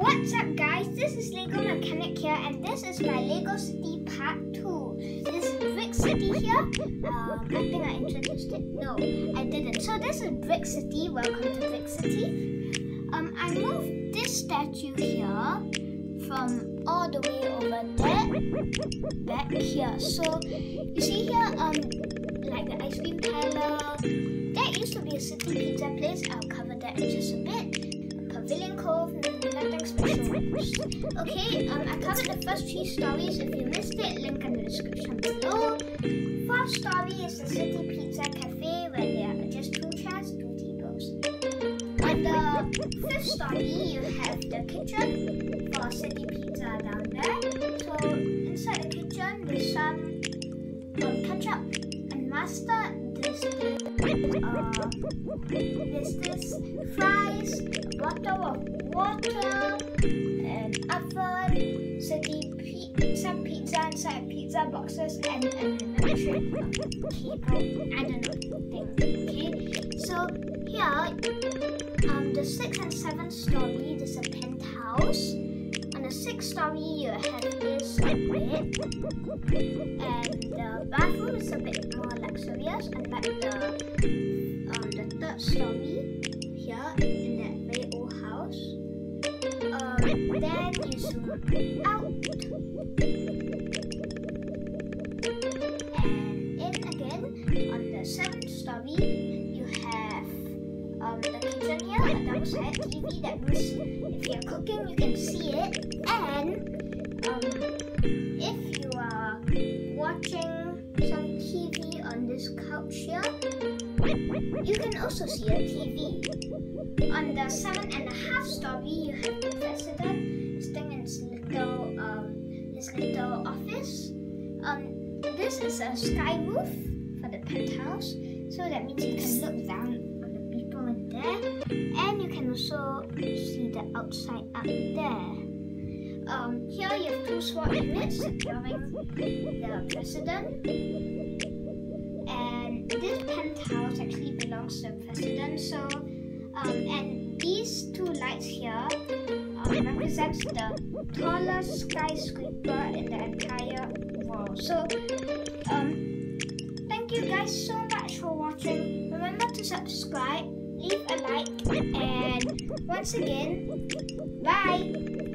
What's up guys, this is Lego Mechanic here and this is my Lego City Part 2. This is Brick City here. Um, I think I introduced it. No, I didn't. So this is Brick City. Welcome to Brick City. Um, I moved this statue here from all the way over there back here. So you see here, um, like the ice cream parlor. That used to be a city pizza place. I'll cover that in just a bit. Cove. Okay, um, I covered the first three stories. If you missed it, link in the description below. Fourth story is the City Pizza Cafe where there are just two chairs, two tables. On the fifth story, you have the kitchen for City Pizza down there. So inside the kitchen, there's some um, ketchup and mustard. There's this, uh, there's this a bottle of water, an oven, city pizza, some pizza inside pizza boxes, and an electric cable. I don't know thing. Okay, so here, um, the sixth and seventh story, there's a penthouse. On the sixth story, you have this bed, and the bathroom is a bit more luxurious, unlike the um, the third story then you zoom out, and in again on the seventh story, you have um, the kitchen here, a downside TV that means if you're cooking, you can see it, and um, if you are watching some TV on this couch here, you can also see a TV. On the seven and a half story, you have the this is a sky roof for the penthouse, so that means you can look down on the people in there, and you can also see the outside up there. Um, here you have two SWAT units securing the president. And this penthouse actually belongs to the president. So, um, and these two lights here um, represents the tallest skyscraper in the entire world. So, you guys so much for watching. Remember to subscribe, leave a like, and once again, bye.